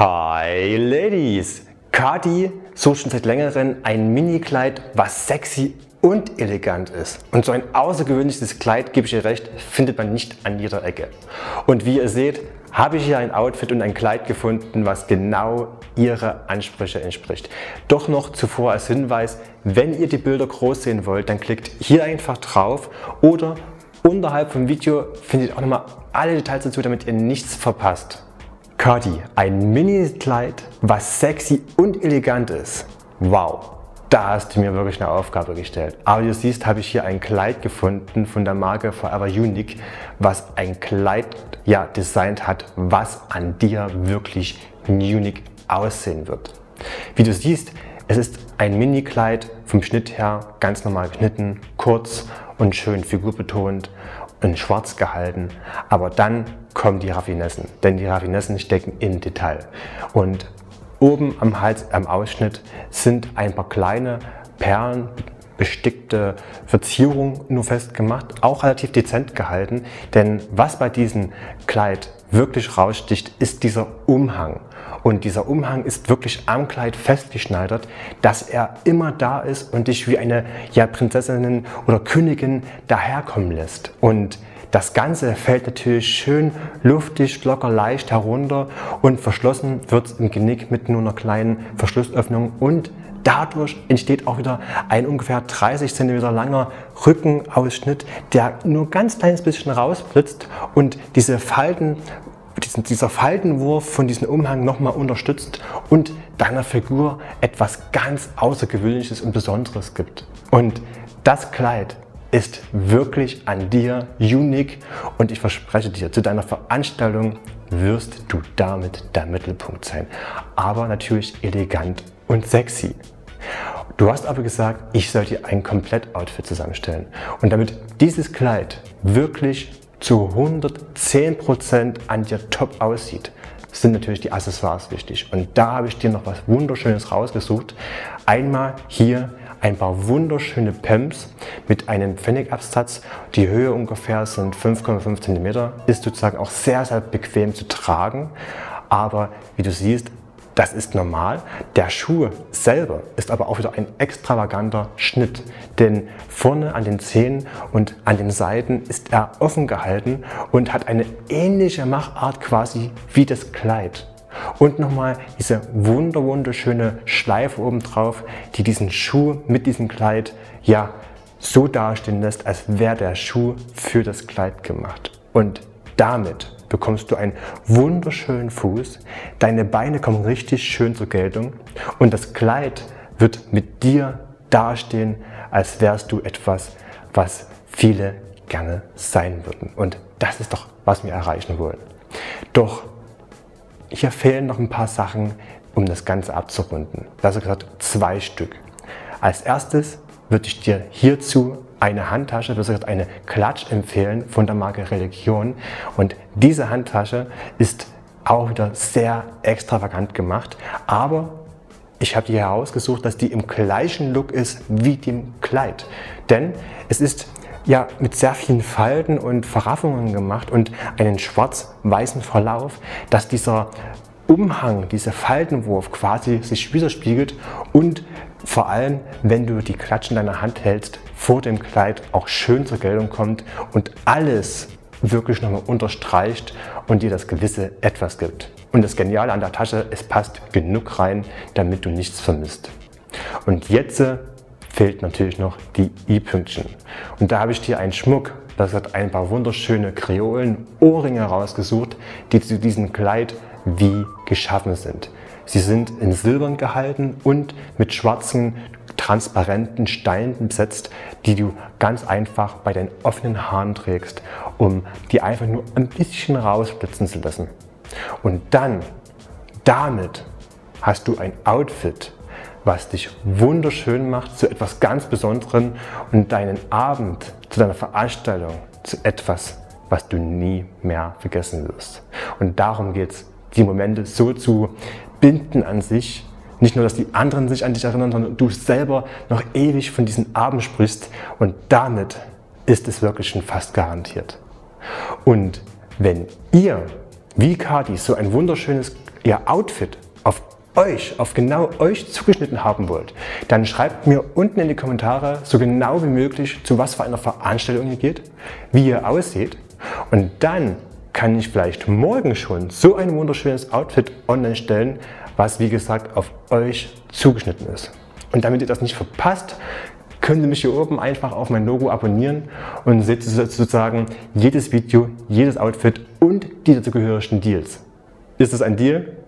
Hi Ladies! Kati sucht schon seit längerem ein Mini-Kleid, was sexy und elegant ist. Und so ein außergewöhnliches Kleid, gebe ich ihr recht, findet man nicht an jeder Ecke. Und wie ihr seht, habe ich hier ein Outfit und ein Kleid gefunden, was genau ihre Ansprüche entspricht. Doch noch zuvor als Hinweis, wenn ihr die Bilder groß sehen wollt, dann klickt hier einfach drauf oder unterhalb vom Video findet ihr auch nochmal alle Details dazu, damit ihr nichts verpasst. Cardi, ein Mini-Kleid, was sexy und elegant ist. Wow, da hast du mir wirklich eine Aufgabe gestellt. Aber du siehst, habe ich hier ein Kleid gefunden von der Marke Forever Unique, was ein Kleid ja, designt hat, was an dir wirklich unique aussehen wird. Wie du siehst, es ist ein Mini-Kleid vom Schnitt her ganz normal geschnitten, kurz und schön figurbetont in schwarz gehalten. Aber dann kommen die Raffinessen, denn die Raffinessen stecken im Detail. Und oben am Hals, am Ausschnitt sind ein paar kleine Perlen bestickte Verzierungen nur festgemacht, auch relativ dezent gehalten, denn was bei diesem Kleid wirklich raussticht, ist dieser Umhang. Und dieser Umhang ist wirklich am Kleid festgeschneidert, dass er immer da ist und dich wie eine ja, Prinzessin oder Königin daherkommen lässt. Und das Ganze fällt natürlich schön luftig, locker, leicht herunter und verschlossen wird es im Genick mit nur einer kleinen Verschlussöffnung und Dadurch entsteht auch wieder ein ungefähr 30 cm langer Rückenausschnitt, der nur ganz kleines bisschen rausblitzt und diese Falten diesen, dieser Faltenwurf von diesem Umhang nochmal unterstützt und deiner Figur etwas ganz Außergewöhnliches und Besonderes gibt. Und das Kleid ist wirklich an dir unique und ich verspreche dir, zu deiner Veranstaltung wirst du damit der Mittelpunkt sein. Aber natürlich elegant und sexy. Du hast aber gesagt, ich soll dir ein Komplett-Outfit zusammenstellen. Und damit dieses Kleid wirklich zu 110% an dir top aussieht, sind natürlich die Accessoires wichtig. Und da habe ich dir noch was Wunderschönes rausgesucht. Einmal hier ein paar wunderschöne Pumps mit einem Pfennigabsatz. Die Höhe ungefähr sind 5,5 cm. Ist sozusagen auch sehr, sehr bequem zu tragen. Aber wie du siehst, das ist normal. Der Schuh selber ist aber auch wieder ein extravaganter Schnitt, denn vorne an den Zehen und an den Seiten ist er offen gehalten und hat eine ähnliche Machart quasi wie das Kleid. Und nochmal diese wunder wunderschöne Schleife oben drauf, die diesen Schuh mit diesem Kleid ja so dastehen lässt, als wäre der Schuh für das Kleid gemacht. Und damit bekommst du einen wunderschönen Fuß, deine Beine kommen richtig schön zur Geltung und das Kleid wird mit dir dastehen, als wärst du etwas, was viele gerne sein würden. Und das ist doch, was wir erreichen wollen. Doch hier fehlen noch ein paar Sachen, um das Ganze abzurunden. Also gesagt zwei Stück. Als erstes würde ich dir hierzu eine Handtasche, besser gesagt eine Klatsch empfehlen von der Marke Religion. Und diese Handtasche ist auch wieder sehr extravagant gemacht, aber ich habe die herausgesucht, dass die im gleichen Look ist wie dem Kleid. Denn es ist ja mit sehr vielen Falten und Verraffungen gemacht und einen schwarz-weißen Verlauf, dass dieser Umhang, dieser Faltenwurf quasi sich widerspiegelt und vor allem, wenn du die Klatschen deiner Hand hältst, vor dem Kleid auch schön zur Geltung kommt und alles wirklich nochmal unterstreicht und dir das gewisse Etwas gibt. Und das Geniale an der Tasche, es passt genug rein, damit du nichts vermisst. Und jetzt fehlt natürlich noch die i-Pünktchen. Und da habe ich dir einen Schmuck, das hat ein paar wunderschöne Kreolen-Ohrringe rausgesucht, die zu diesem Kleid wie geschaffen sind. Sie sind in Silbern gehalten und mit schwarzen, transparenten Steinen besetzt, die du ganz einfach bei deinen offenen Haaren trägst, um die einfach nur ein bisschen rausblitzen zu lassen. Und dann, damit hast du ein Outfit, was dich wunderschön macht zu etwas ganz Besonderem und deinen Abend zu deiner Veranstaltung zu etwas, was du nie mehr vergessen wirst. Und darum geht es, die Momente so zu binden an sich. Nicht nur, dass die anderen sich an dich erinnern, sondern du selber noch ewig von diesem Abend sprichst. Und damit ist es wirklich schon fast garantiert. Und wenn ihr, wie Kati, so ein wunderschönes ihr Outfit auf euch, auf genau euch zugeschnitten haben wollt, dann schreibt mir unten in die Kommentare so genau wie möglich, zu was für einer Veranstaltung ihr geht, wie ihr aussieht. Und dann kann ich vielleicht morgen schon so ein wunderschönes Outfit online stellen, was wie gesagt auf euch zugeschnitten ist. Und damit ihr das nicht verpasst, könnt ihr mich hier oben einfach auf mein Logo abonnieren und seht sozusagen jedes Video, jedes Outfit und die dazugehörigen Deals. Ist das ein Deal?